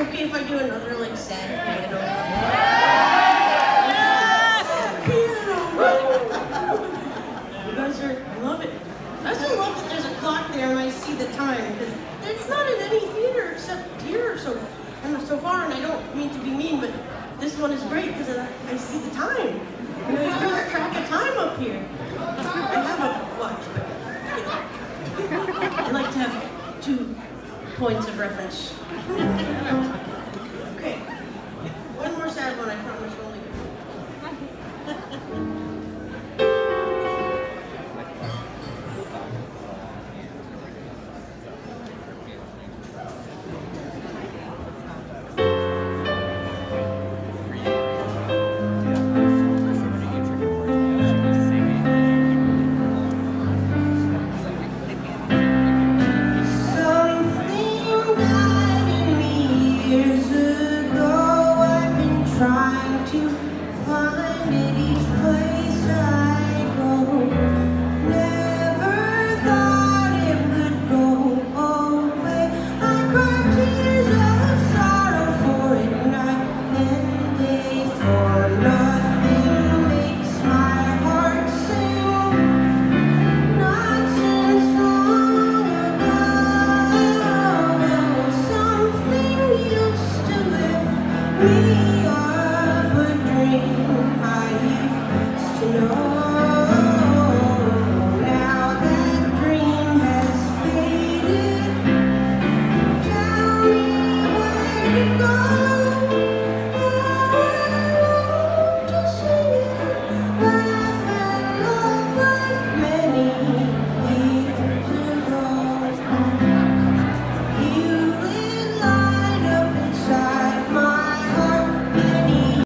okay if I do another like sad piano? Yes! Piano. You guys are, I love it. I also love that there's a clock there and I see the time because it's not in any theater except here so and so far. And I don't mean to be mean, but this one is great because I, I see the time. You know, you can track of time up here. I have a watch, but you know, I like to have two points of reference. trying to find it each place I go. Never thought it would go away. I tears of sorrow for it night and day. For nothing makes my heart sing. Not since long ago. Something used to me dream I used to know